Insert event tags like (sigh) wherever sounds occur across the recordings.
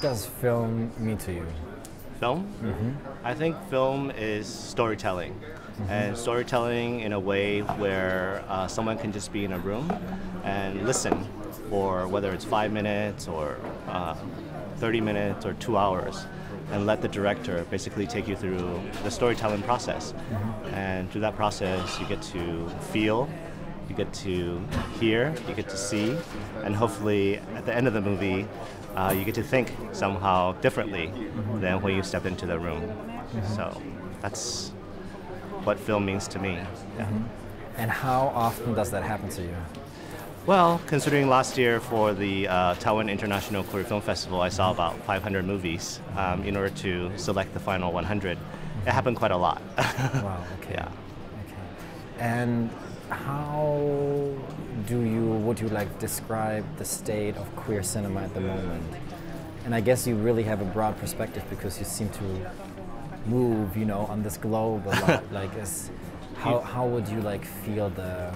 does film mean to you? Film? I think film is storytelling. And storytelling in a way where uh, someone can just be in a room and listen for whether it's five minutes or uh, 30 minutes or two hours and let the director basically take you through the storytelling process. And through that process, you get to feel, you get to hear, you get to see, and hopefully at the end of the movie, uh, you get to think somehow differently than when you step into the room. So that's what film means to me. Yeah. And how often does that happen to you? Well, considering last year for the uh, Taiwan International Queer Film Festival, I saw about 500 movies um, in order to select the final 100. It happened quite a lot. (laughs) Wow. Okay. yeah. Okay. And how do you would you like describe the state of queer cinema at the moment? And I guess you really have a broad perspective because you seem to move, you know, on this globe a lot. (laughs) like, is how how would you like feel the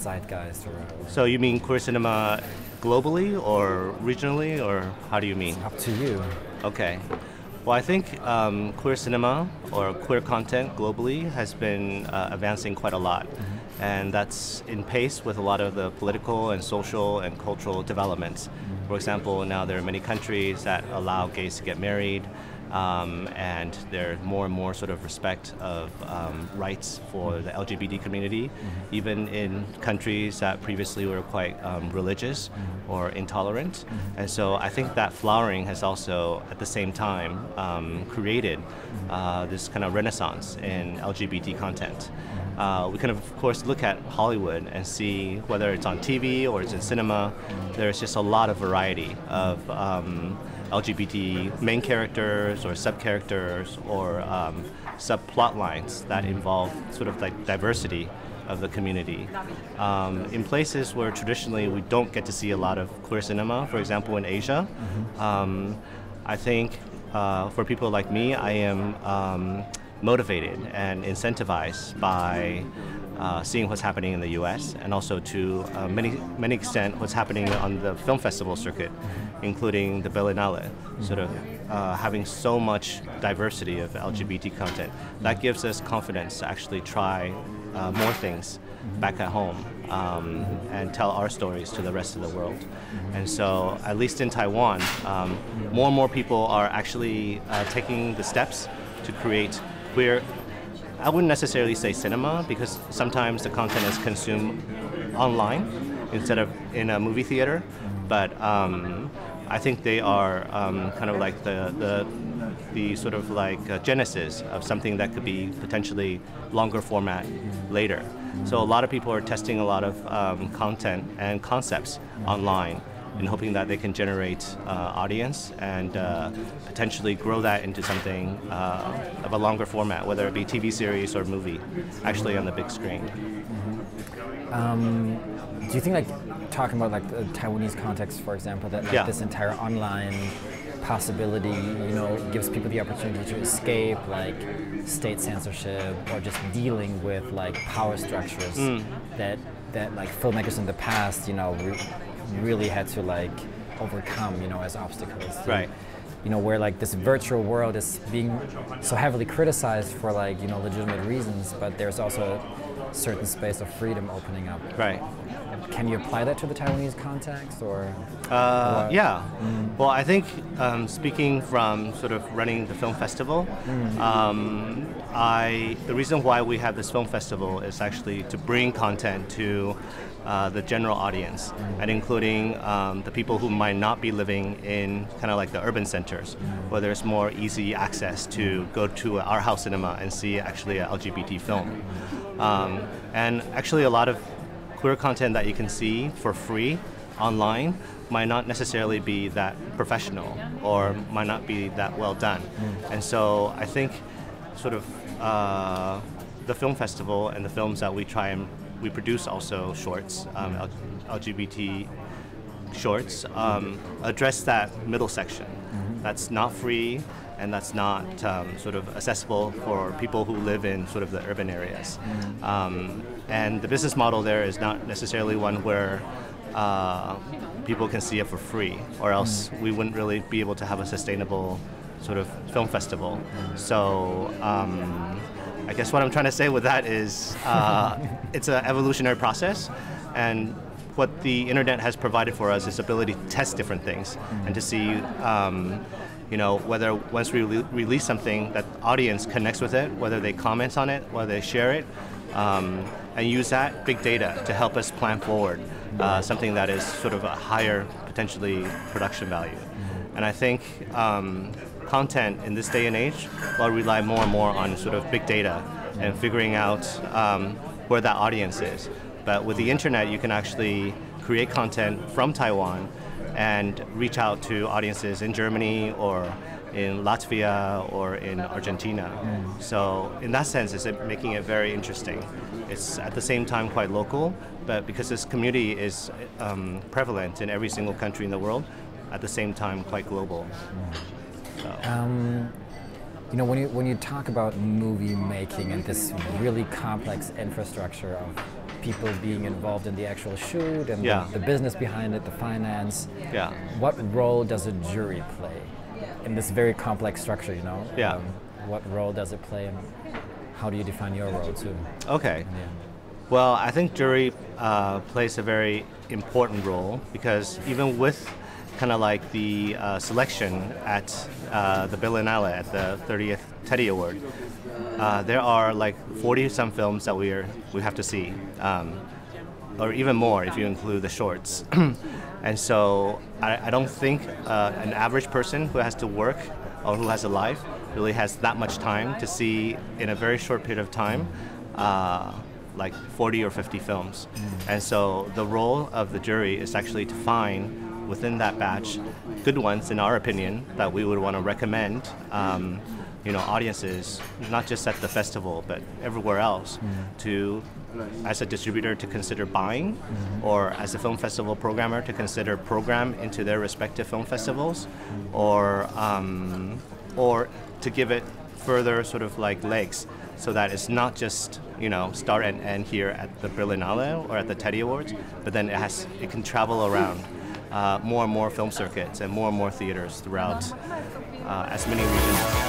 zeitgeist or, or So you mean queer cinema globally or regionally, or how do you mean? up to you? Okay. Well, I think um, queer cinema or queer content globally has been uh, advancing quite a lot. And that's in pace with a lot of the political and social and cultural developments. For example, now there are many countries that allow gays to get married, um, and there's more and more sort of respect of um, rights for the LGBT community, even in countries that previously were quite um, religious or intolerant. And so I think that flowering has also, at the same time, um, created uh, this kind of renaissance in LGBT content. Uh, we can of course look at Hollywood and see whether it's on TV or it's in cinema. There's just a lot of variety of um, LGBT main characters or sub characters or um, subplot lines that involve sort of like diversity of the community. Um, in places where traditionally we don't get to see a lot of queer cinema, for example in Asia, um, I think uh, for people like me, I am um, motivated and incentivized by uh, seeing what's happening in the U.S. and also to uh, many many extent what's happening on the film festival circuit, including the Berlinale, sort of uh, having so much diversity of LGBT content. That gives us confidence to actually try uh, more things back at home um, and tell our stories to the rest of the world. And so, at least in Taiwan, um, more and more people are actually uh, taking the steps to create queer. I wouldn't necessarily say cinema because sometimes the content is consumed online instead of in a movie theater. But um, I think they are um, kind of like the, the the sort of like uh, genesis of something that could be potentially longer format later. So a lot of people are testing a lot of um, content and concepts online and hoping that they can generate uh, audience and uh, potentially grow that into something uh, of a longer format, whether it be TV series or movie, actually on the big screen. Um, do you think like talking about like the Taiwanese context, for example, that like Yeah. this entire online possibility, you know, gives people the opportunity to escape like state censorship or just dealing with like power structures Mm. that that like filmmakers in the past, you know, re- really had to like overcome, you know, as obstacles. Right. You know, where like this virtual world is being so heavily criticized for like you know legitimate reasons, but there's also a certain space of freedom opening up. Right. Can you apply that to the Taiwanese context, or Uh, yeah. Well, I think um, speaking from sort of running the film festival, um, I the reason why we have this film festival is actually to bring content to uh, the general audience, and including um, the people who might not be living in kind of like the urban centers, where there's more easy access to go to art house cinema and see actually a LGBT film. Um, and actually, a lot of queer content that you can see for free online might not necessarily be that professional or might not be that well done. And so I think sort of uh, the film festival and the films that we try and we produce also shorts, um, LGBT shorts, um, address that middle section. That's not free and that's not um, sort of accessible for people who live in sort of the urban areas. Um, and the business model there is not necessarily one where uh, people can see it for free, or else we wouldn't really be able to have a sustainable sort of film festival. So. Um, I guess what I'm trying to say with that is uh, (laughs) it's an evolutionary process, and what the internet has provided for us is ability to test different things and to see, um, you know, whether once we re- release something that audience connects with it, whether they comment on it, whether they share it, um, and use that big data to help us plan forward uh, something that is sort of a higher potentially production value. And I think um, content in this day and age will rely more and more on sort of big data and figuring out um, where that audience is. But with the internet, you can actually create content from Taiwan and reach out to audiences in Germany or in Latvia or in Argentina. Mm. So in that sense, it's making it very interesting. It's at the same time quite local, but because this community is um, prevalent in every single country in the world, at the same time quite global. Mm. So. Um, you know, when you when you talk about movie making and this really complex infrastructure of people being involved in the actual shoot and yeah. the, the, business behind it, the finance. Yeah. What role does a jury play in this very complex structure? You know. Yeah. Um, what role does it play, and how do you define your role too? Okay. Well, I think jury uh, plays a very important role because even with kind of like the uh, selection at uh, the Berlinale at the 30th Teddy Award, uh, there are like 40 some films that we are we have to see, um, or even more if you include the shorts. (clears throat) and so I, I don't think uh, an average person who has to work or who has a life really has that much time to see in a very short period of time. Uh, like 40 or 50 films. Mm. And so the role of the jury is actually to find within that batch good ones, in our opinion, that we would want to recommend um, you know audiences not just at the festival but everywhere else mm. to as a distributor to consider buying mm-hmm. or as a film festival programmer to consider program into their respective film festivals mm. or um, or to give it further sort of like legs so that it's not just you know start and end here at the Berlinale or at the Teddy Awards, but then it has it can travel around uh, more and more film circuits and more and more theaters throughout uh, as many regions.